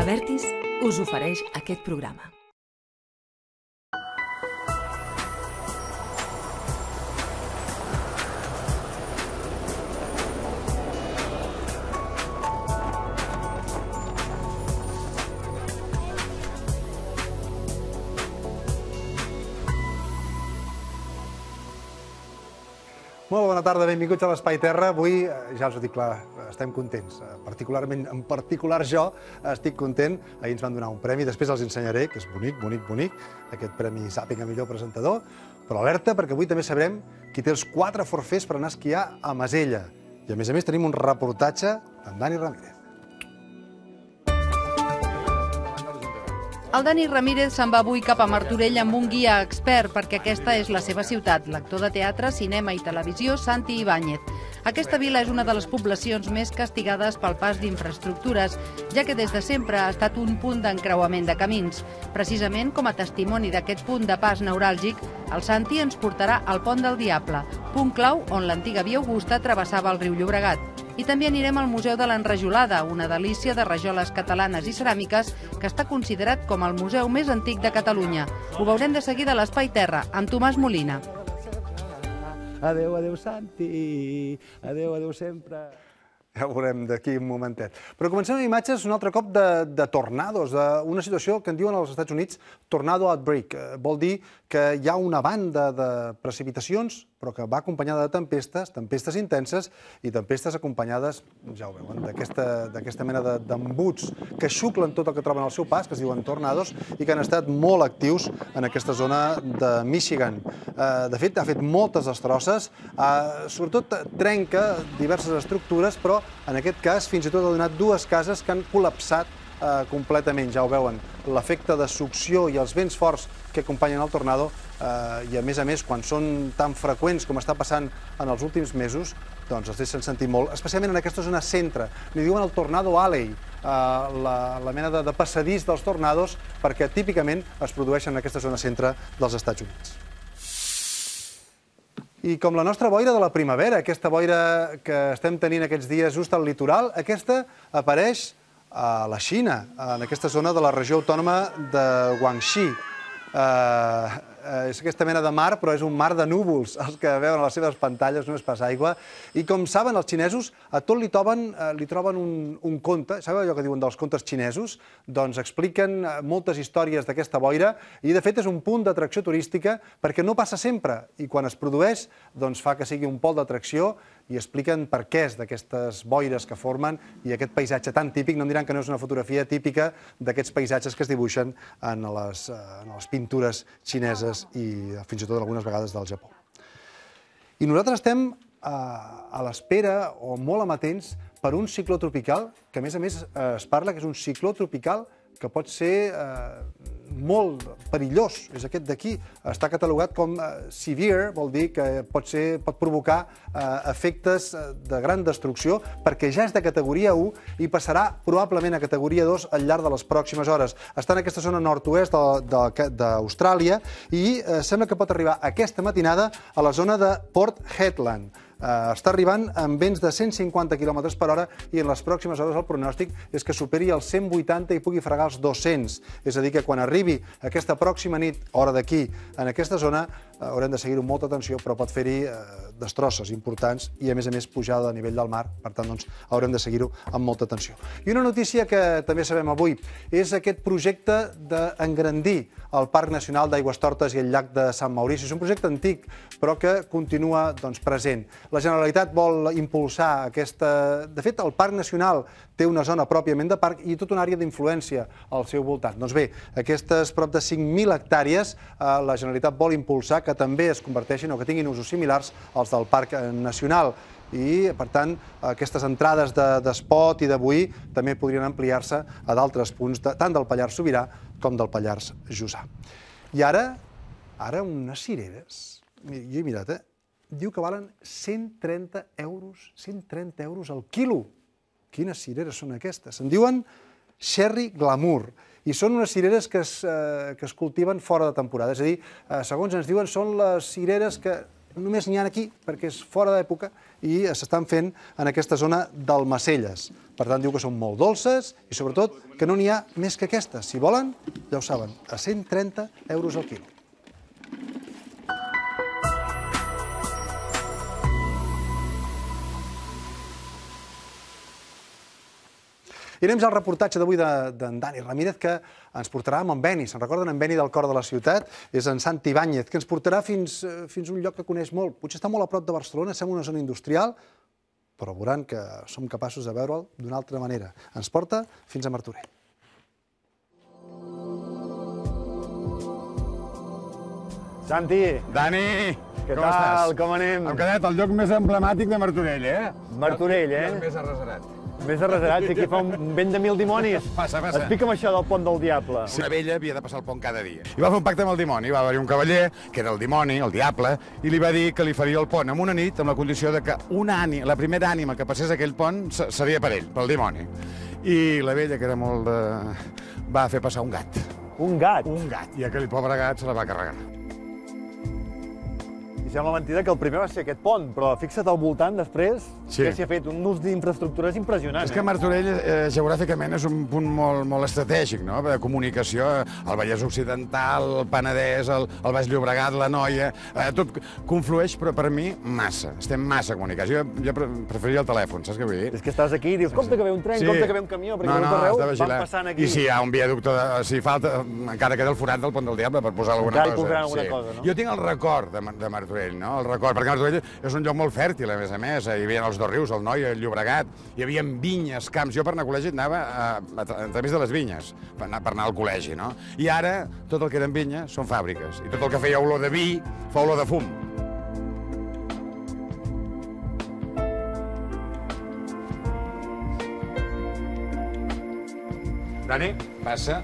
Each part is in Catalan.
Avertis us ofereix aquest programa. Bona tarda, benvinguts a l'Espai Terra. Avui, eh, ja us ho dic clar, estem contents. Eh, Particularment, en particular jo estic content. Ahir ens van donar un premi, després els ensenyaré, que és bonic, bonic, bonic, aquest premi Sàpiga millor presentador. Però alerta, perquè avui també sabrem qui té els quatre forfers per anar a esquiar a Masella. I a més a més tenim un reportatge d'en Dani Ramírez. El Dani Ramírez se'n va avui cap a Martorell amb un guia expert perquè aquesta és la seva ciutat, l'actor de teatre, cinema i televisió Santi Ibáñez. Aquesta vila és una de les poblacions més castigades pel pas d'infraestructures, ja que des de sempre ha estat un punt d'encreuament de camins. Precisament com a testimoni d'aquest punt de pas neuràlgic, el Santi ens portarà al Pont del Diable, punt clau on l'antiga via Augusta travessava el riu Llobregat. I també anirem al Museu de l'Enrajolada, una delícia de rajoles catalanes i ceràmiques que està considerat com el museu més antic de Catalunya. Ho veurem de seguida a l'Espai Terra, amb Tomàs Molina. Adeu, adeu, Santi. Adeu, adeu sempre. Ja ho veurem d'aquí un momentet. Però comencem amb imatges un altre cop de, de tornados, d'una situació que en diuen als Estats Units tornado outbreak. Eh, Vol dir que hi ha una banda de precipitacions, però que va acompanyada de tempestes, tempestes intenses i tempestes acompanyades, ja ho veuen, d'aquesta mena de- d'embuts que xuclen tot el que troben al seu pas, que es diuen tornados, i que han estat molt actius en aquesta zona de Michigan. Eh, De fet, ha fet moltes destrosses, eh, sobretot trenca diverses estructures, però en aquest cas fins i tot ha donat dues cases que han col·lapsat eh, completament, ja ho veuen. L'efecte de succió i els vents forts que acompanyen el tornado eh, i a més a més quan són tan freqüents com està passant en els últims mesos, doncs els deixen sentir molt, especialment en aquesta zona centre. Li diuen el Tornado Alley, eh, la, la mena de, de passadís dels tornados, perquè típicament es produeixen en aquesta zona centre dels Estats Units. I com la nostra boira de la primavera, aquesta boira que estem tenint aquests dies just al litoral, aquesta apareix a la Xina, en aquesta zona de la regió autònoma de Guangxi. Uh, és aquesta mena de mar, però és un mar de núvols, els que veuen a les seves pantalles, no és pas aigua. I com saben els xinesos, a tot li troben, eh, li troben un, un conte, sabeu allò que diuen dels contes xinesos? Doncs expliquen eh, moltes històries d'aquesta boira i, de fet, és un punt d'atracció turística perquè no passa sempre i quan es produeix doncs fa que sigui un pol d'atracció i expliquen per què és d'aquestes boires que formen i aquest paisatge tan típic, no em diran que no és una fotografia típica d'aquests paisatges que es dibuixen en les, eh, en les pintures xineses i fins i tot algunes vegades del Japó. I nosaltres estem a, a l'espera o molt amatents per un cicló tropical, que a més a més eh, es parla que és un cicló tropical que pot ser eh, molt perillós, és aquest d'aquí. Està catalogat com eh, severe, vol dir que pot, ser, pot provocar eh, efectes eh, de gran destrucció, perquè ja és de categoria 1 i passarà probablement a categoria 2 al llarg de les pròximes hores. Està en aquesta zona nord-oest d'Austràlia i sembla que pot arribar aquesta matinada a la zona de Port Hedland. Uh, està arribant amb vents de 150 km per hora i en les pròximes hores el pronòstic és que superi els 180 i pugui fregar els 200. És a dir, que quan arribi aquesta pròxima nit, hora d'aquí, en aquesta zona, haurem de seguir-ho amb molta atenció, però pot fer-hi uh, destrosses importants i, a més a més, pujada a nivell del mar. Per tant, doncs, haurem de seguir-ho amb molta atenció. I una notícia que també sabem avui és aquest projecte d'engrandir el Parc Nacional d'Aigües Tortes i el llac de Sant Maurici. És un projecte antic, però que continua doncs, present. La Generalitat vol impulsar aquesta... De fet, el Parc Nacional té una zona pròpiament de parc i tota una àrea d'influència al seu voltant. Doncs bé, aquestes prop de 5.000 hectàrees eh, la Generalitat vol impulsar que també es converteixin o que tinguin usos similars als del Parc eh, Nacional i, per tant, aquestes entrades de- d'espot i de boí també podrien ampliar-se a d'altres punts, tant del Pallars Sobirà com del Pallars Jussà. I ara, ara unes cireres, jo he mirat, eh? diu que valen 130 euros, 130 euros al quilo. Quines cireres són aquestes? Se'n diuen Sherry Glamour. I són unes cireres que es, eh, que es cultiven fora de temporada. És a dir, eh, segons ens diuen, són les cireres que només n'hi ha aquí perquè és fora d'època i s'estan fent en aquesta zona d'Almacelles. Per tant, diu que són molt dolces i, sobretot, que no n'hi ha més que aquestes. Si volen, ja ho saben, a 130 euros al quilo. I anem ja al reportatge d'avui d'en de, Dani Ramírez, que ens portarà amb en Beni. Se'n recorden? En Beni del cor de la ciutat és en Santi Ibáñez, que ens portarà fins, eh, fins a un lloc que coneix molt. Potser està molt a prop de Barcelona, sembla una zona industrial, però veuran que som capaços de veure'l d'una altra manera. Ens porta fins a Martorell. Santi, Dani, què com tal? estàs? Com anem? Hem quedat al lloc més emblemàtic de Martorell, eh? Martorell, I el eh? més arrasarat. Més arrasarat, si aquí fa un vent de mil dimonis. Passa, passa. Explica'm això del pont del diable. Una vella havia de passar el pont cada dia. I va fer un pacte amb el dimoni. Va haver-hi un cavaller, que era el dimoni, el diable, i li va dir que li faria el pont en una nit amb la condició de que una ànima, la primera ànima que passés aquell pont se- seria per ell, pel dimoni. I la vella, que era molt de... va fer passar un gat. Un gat. Un gat. I aquell pobre gat se la va carregar. I sembla mentida que el primer va ser aquest pont, però fixa't al voltant després Sí. que s'hi ha fet un ús d'infraestructures impressionant. És que eh? Martorell, eh, geogràficament, és un punt molt, molt estratègic, no?, de comunicació. El Vallès Occidental, el Penedès, el, el Baix Llobregat, la Noia... Eh, tot conflueix, però per mi, massa. Estem massa comunicats. Jo, jo pre- preferiria el telèfon, saps què vull dir? És que estàs aquí i dius, compte que ve un tren, compte que ve un camió, perquè no, no, no, de van passant aquí. I si hi ha un viaducte, de, si falta, encara queda el forat del Pont del Diable per posar alguna Encara cosa. posaran alguna cosa, no? Jo tinc el record de, de Martorell, no? El record, perquè Martorell és un lloc molt fèrtil, a més a més. Hi havia els dos rius, el Noia, el Llobregat, hi havia vinyes, camps. Jo per anar al col·legi anava a, a, a través de les vinyes, per anar, per anar al col·legi, no? I ara tot el que eren vinyes són fàbriques. I tot el que feia olor de vi fa olor de fum. Dani, passa.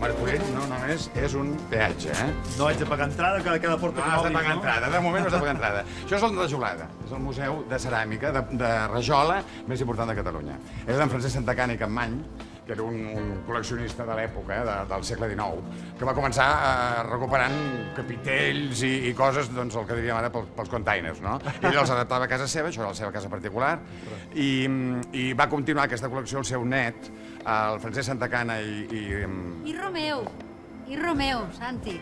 Martorell no només és un peatge, eh? No haig de pagar entrada cada, cada porta No has de pagar entrada, de moment no has de pagar entrada. Això és el Rajolada, és el museu de ceràmica de, de Rajola més important de Catalunya. És d'en Francesc Santacana i Campmany, que era un, un col·leccionista de l'època, eh, de, del segle XIX, que va començar eh, recuperant capitells i, i coses, doncs el que diríem ara pels, pels containers, no? Ell els adaptava a casa seva, això era la seva casa particular, i, i va continuar aquesta col·lecció el seu net, el Francesc Santacana i, i, I Romeu, i Romeu, Santi.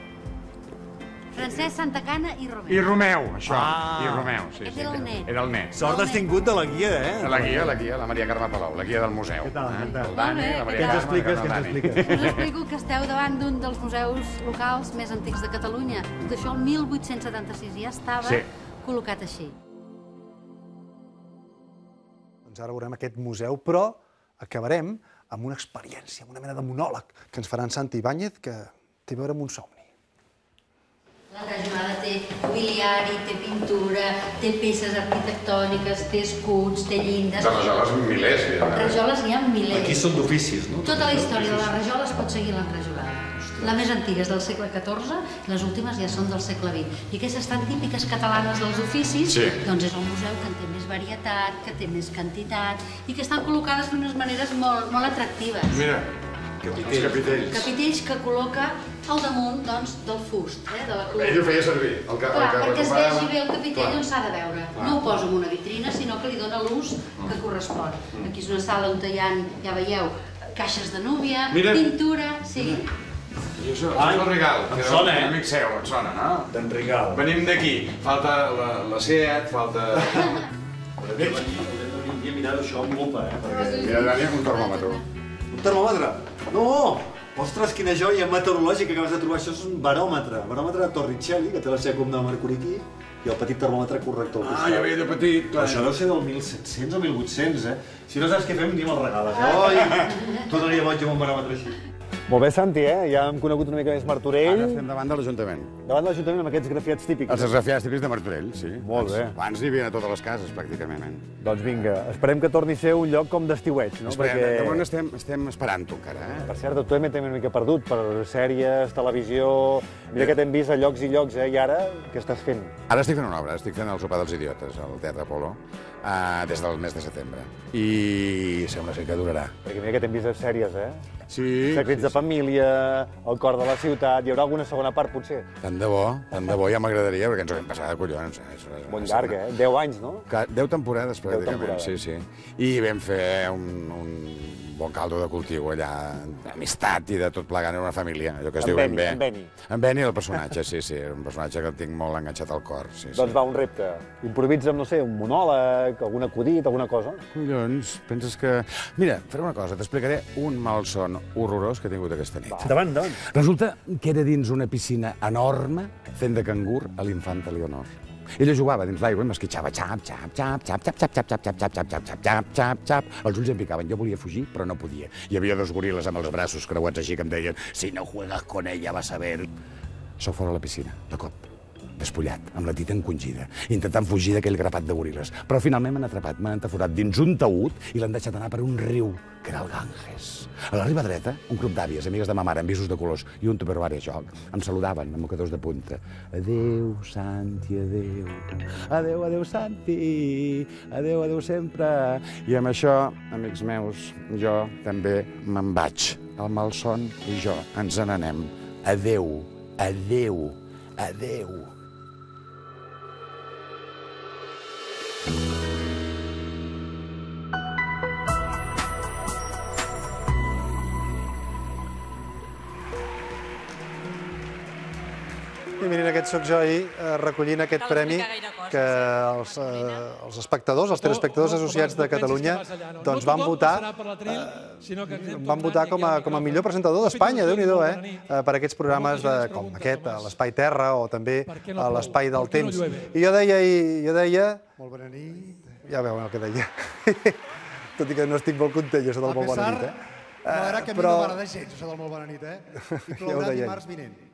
Francesc Santacana i Romeu. i Romeu, això, Ah. i Romeu. Sí, Aquest sí, era el net. Era el net. Sort has tingut de la guia, eh? La guia, la guia, la Maria Carme Palau, la guia del museu. Què tal, eh? què tal? El Dani, la Maria què ens expliques, què ens expliques? Us explico que esteu davant d'un dels museus locals més antics de Catalunya. Tot això el 1876 ja estava Sí. col·locat així. Doncs ara veurem aquest museu, però acabarem amb una experiència, amb una mena de monòleg que ens farà en Santi Ibáñez, que té a veure amb un somni. La rajonada té mobiliari, té pintura, té peces arquitectòniques, té escuts, té llindes... De rajoles milers, evidentment. Rajoles n'hi ha milers. Aquí són d'oficis, no? Tota la història de la rajola es pot seguir a l'enrajolada. La més antiga és del segle XIV, les últimes ja són del segle XX. I aquestes tan típiques catalanes dels oficis, Sí. doncs és el museu que en té més varietat, que té més quantitat i que estan col·locades d'unes maneres molt, molt atractives. Mira, els capitells. Capitells que col·loca al damunt doncs, del fust, eh, de la columna. Ell ho feia servir. El que, Clar, el que perquè es vegi bé el capitell Clar. on s'ha de veure. No ho posa en una vitrina, sinó que li dona l'ús que correspon. Aquí és una sala on hi ha, ja veieu, caixes de núvia, Mira. pintura... Sí. I això, això és el Regal, em que era sona, un eh? amic seu, et sona, no? D'en Rigal. Venim d'aquí. Falta la, la Seat, falta... Però bé, havia mirat això amb lupa, eh? Perquè... Mira, Dani, amb un termòmetre. Un termòmetre? No! Ostres, quina joia meteorològica que acabes de trobar. Això és un baròmetre. Baròmetre de Torricelli, que té la seva columna de mercuri aquí, i el petit termòmetre corrector al Ah, costat. ja veia de petit, Però clar. això deu ser del 1700 o 1800, eh? Si no saps què fem, ni me'l regales. eh? Oi! Tot el dia boig amb un baròmetre així. Molt bé, Santi, eh? Ja hem conegut una mica més Martorell. Ara estem davant de l'Ajuntament. Davant de l'Ajuntament amb aquests grafiats típics. Els esgrafiats típics de Martorell, sí. Molt bé. Abans n'hi havia a totes les cases, pràcticament. eh? Doncs vinga, esperem que torni a ser un lloc com d'estiueig, no? Esperem, de moment estem, estem esperant-ho encara, eh? Per cert, tu també t'hem una mica perdut per sèries, televisió... Mira que t'hem vist a llocs i llocs, eh? I ara, què estàs fent? Ara estic fent una obra, estic fent el sopar dels idiotes al Teatre Apolo eh, des del mes de setembre. I sembla ser que durarà. Perquè mira que t'hem vist a sèries, eh? Sí, secrets de família, el cor de la ciutat... Hi haurà alguna segona part, potser? Tant de bo, tant de bo, ja m'agradaria, perquè ens ho vam passar de collons. Eh? És una- Molt llarg, eh? 10 anys, no? Que- Deu temporades, Deu pràcticament, temporades. sí, sí. I vam fer un, un bon caldo de cultiu allà, d'amistat i de tot plegant, era una família, allò que es En diu Benny, ben bé. en Benny. En Benny, el personatge, sí, sí, un personatge que el tinc molt enganxat al cor, sí, sí. Doncs va, un repte. Improvisa'm, no sé, un monòleg, algun acudit, alguna cosa. Collons, penses que... Mira, faré una cosa, t'explicaré un malson horrorós que he tingut aquesta nit. Endavant, endavant. Resulta que era dins una piscina enorme fent de cangur a l'infanta Leonor. Ella jugava dins l'aigua i m'esquitxava xap, xap, xap, xap, xap, xap, xap, xap, xap, xap, xap, xap, xap, xap, xap. Els ulls em picaven. Jo volia fugir, però no podia. Hi havia dos goril·les amb els braços creuats així que em deien si no juegas con ella vas a ver... Sóc fora a la piscina, de cop despullat, amb la tita encongida, intentant fugir d'aquell grapat de goril·les. Però finalment m'han atrapat, m'han entaforat dins un taüt i l'han deixat anar per un riu, que era el Ganges. A la riba dreta, un grup d'àvies, amigues de ma mare, amb visos de colors, i un tupperware a joc. Em saludaven amb mocadors de punta. Adéu, Santi, adéu. Adéu, adéu, Santi. Adéu, adéu sempre. I amb això, amics meus, jo també me'n vaig. El malson i jo ens n'anem. Adéu, adéu, adéu. Thank you. Mirin, aquest soc jo ahir eh, recollint aquest Cal premi cosa, que els, eh, els espectadors, els telespectadors associats de Catalunya, doncs van votar eh, van votar com a, com a millor presentador d'Espanya, déu nhi eh? eh? Per aquests programes de, com aquest, a l'Espai Terra o també a l'Espai del Temps. I jo deia, i jo deia... Molt bona nit. Ja veuen el que deia. Tot i que no estic molt content, jo soc del molt bona nit, eh? La veritat que a mi no m'agrada gens, això del molt bona nit, eh? I Ja ho plourà dimarts vinent.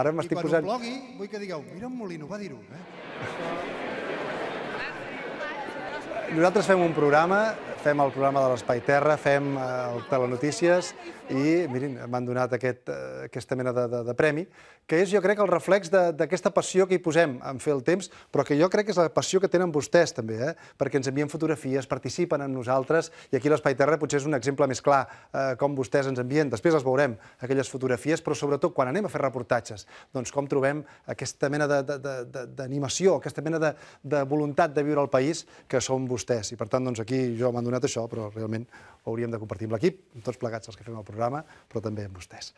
Ara I m'estic quan posant... ho plogui, vull que digueu, mira en Molino, va dir-ho, eh? Nosaltres fem un programa, fem el programa de l'Espai Terra, fem eh, el Telenotícies i, m'han donat aquest, eh, aquesta mena de, de, de premi, que és, jo crec, el reflex d'aquesta passió que hi posem en fer el temps, però que jo crec que és la passió que tenen vostès, també, eh? perquè ens envien fotografies, participen amb nosaltres, i aquí l'Espai Terra potser és un exemple més clar, eh, com vostès ens envien, després les veurem, aquelles fotografies, però sobretot quan anem a fer reportatges, doncs com trobem aquesta mena d'animació, aquesta mena de, de voluntat de viure al país que són vostès. I per tant, doncs aquí jo m'han donat això, però realment ho hauríem de compartir amb l'equip, tots plegats els que fem el programa, però també amb vostès.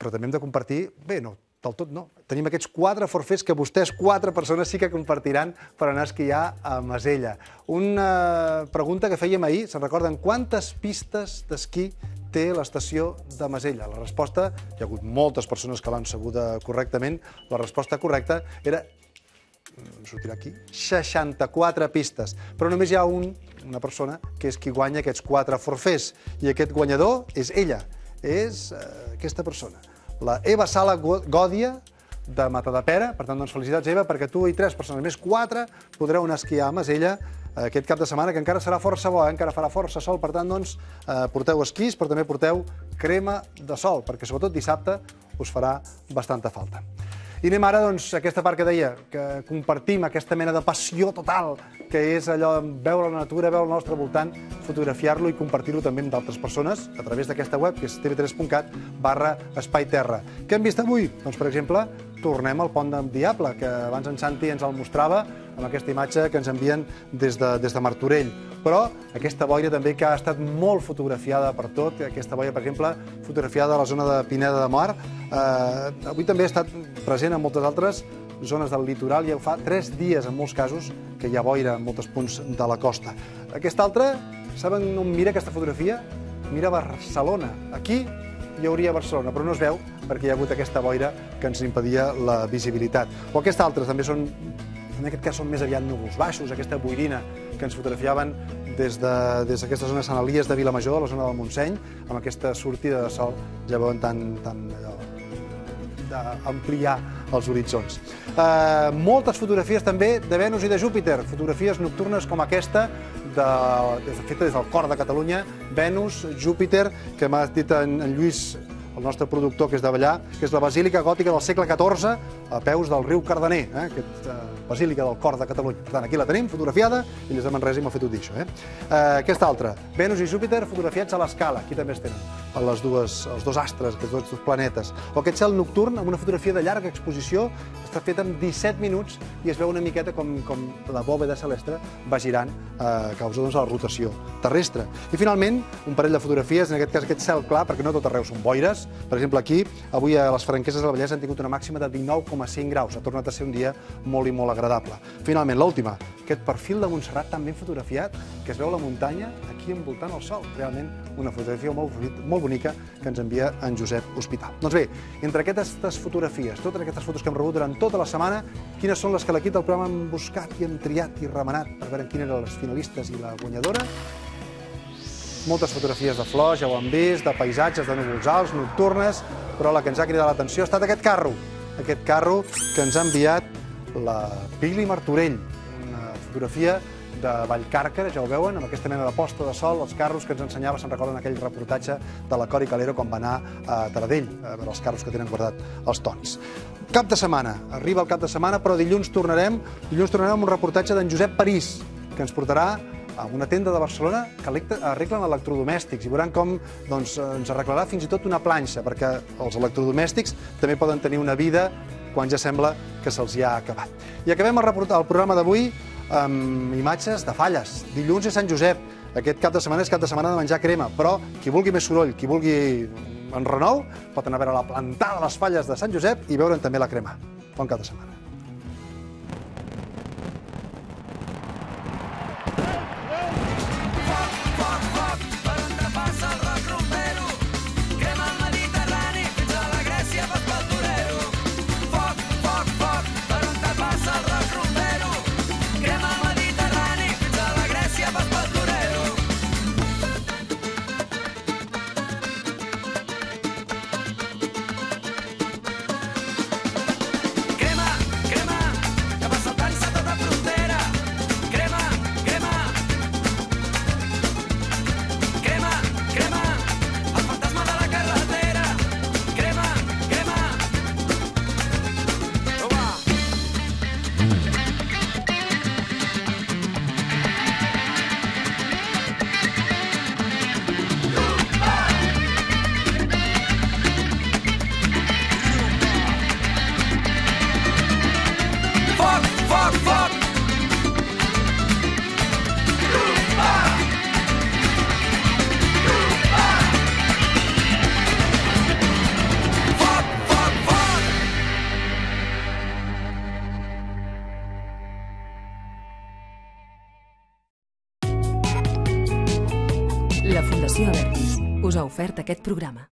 Però també hem de compartir, bé, no, del tot no. Tenim aquests quatre forfets que vostès, quatre persones, sí que compartiran per anar a esquiar a Masella. Una pregunta que fèiem ahir, se'n recorden? Quantes pistes d'esquí té l'estació de Masella? La resposta, hi ha hagut moltes persones que l'han sabuda correctament, la resposta correcta era sortirà aquí, 64 pistes. Però només hi ha un, una persona que és qui guanya aquests quatre forfers. I aquest guanyador és ella, és eh, aquesta persona, la Eva Sala Gòdia, de Matadepera. Per tant, doncs, felicitats, Eva, perquè tu i tres persones més, quatre, podreu anar a esquiar a Masella eh, aquest cap de setmana, que encara serà força bo, eh? encara farà força sol. Per tant, doncs, eh, porteu esquís, però també porteu crema de sol, perquè sobretot dissabte us farà bastanta falta. I anem ara doncs, a aquesta part que deia, que compartim aquesta mena de passió total, que és allò de veure la natura, veure el nostre voltant, fotografiar-lo i compartir-lo també amb d'altres persones a través d'aquesta web, que és tv3.cat barra Espai Terra. Què hem vist avui? Doncs, per exemple, tornem al pont del Diable, que abans en Santi ens el mostrava amb aquesta imatge que ens envien des de, des de Martorell. Però aquesta boira també que ha estat molt fotografiada per tot, aquesta boira, per exemple, fotografiada a la zona de Pineda de Mar, eh, avui també ha estat present en moltes altres zones del litoral i ja fa tres dies, en molts casos, que hi ha boira en molts punts de la costa. Aquesta altra, saben on mira aquesta fotografia? Mira Barcelona. Aquí hi hauria Barcelona, però no es veu perquè hi ha hagut aquesta boira que ens impedia la visibilitat. O aquesta altra, també són, en aquest cas són més aviat núvols baixos, aquesta boirina que ens fotografiaven des d'aquesta de, des zona de Sant Elies de Vilamajor, la zona del Montseny, amb aquesta sortida de sol, ja veuen tan, tan allò, d'ampliar els horitzons. Eh, moltes fotografies també de Venus i de Júpiter, fotografies nocturnes com aquesta, de, de, feta des del cor de Catalunya, Venus, Júpiter, que m'ha dit en, en Lluís, el nostre productor, que és de Vallà, que és la basílica gòtica del segle XIV, a peus del riu Cardener, eh? aquesta basílica del cor de Catalunya. Per tant, aquí la tenim, fotografiada, i des de Manresa m'ha fet tot dir això. Eh? Eh, aquesta altra, Venus i Júpiter fotografiats a l'escala, aquí també es tenen les dues, els dos astres, aquests dos, dos planetes. O aquest cel nocturn amb una fotografia de llarga exposició, està feta en 17 minuts i es veu una miqueta com, com la bòveda celestre va girant eh, a causa doncs, de la rotació terrestre. I finalment, un parell de fotografies, en aquest cas aquest cel clar, perquè no tot arreu són boires. Per exemple, aquí, avui a les Franqueses del Vallès han tingut una màxima de 19,5 graus. Ha tornat a ser un dia molt i molt agradable. Finalment, l'última, aquest perfil de Montserrat tan ben fotografiat, que es veu la muntanya aquí envoltant el sol. Realment una fotografia molt, molt bonica que ens envia en Josep Hospital. Doncs bé, entre aquestes fotografies, totes aquestes fotos que hem rebut durant tota la setmana, quines són les que l'equip del programa hem buscat i hem triat i remenat per veure quines eren les finalistes i la guanyadora? moltes fotografies de flors, ja ho han vist, de paisatges, de núvols alts, nocturnes, però la que ens ha cridat l'atenció ha estat aquest carro, aquest carro que ens ha enviat la Pili Martorell, una fotografia de Vallcàrquer, ja ho veuen, amb aquesta mena de posta de sol, els carros que ens ensenyava, se'n recorden aquell reportatge de la Cori Calero quan va anar a Taradell, a veure els carros que tenen guardat els tonis. Cap de setmana, arriba el cap de setmana, però dilluns tornarem, dilluns tornarem amb un reportatge d'en Josep París, que ens portarà a una tenda de Barcelona que arreglen electrodomèstics i veuran com doncs, ens arreglarà fins i tot una planxa, perquè els electrodomèstics també poden tenir una vida quan ja sembla que se'ls ha acabat. I acabem el, el programa d'avui amb imatges de falles. Dilluns és Sant Josep, aquest cap de setmana és cap de setmana de menjar crema, però qui vulgui més soroll, qui vulgui en renou, pot anar a veure la plantada de les falles de Sant Josep i veure'n també la crema. Bon cap de setmana. Aquest programa.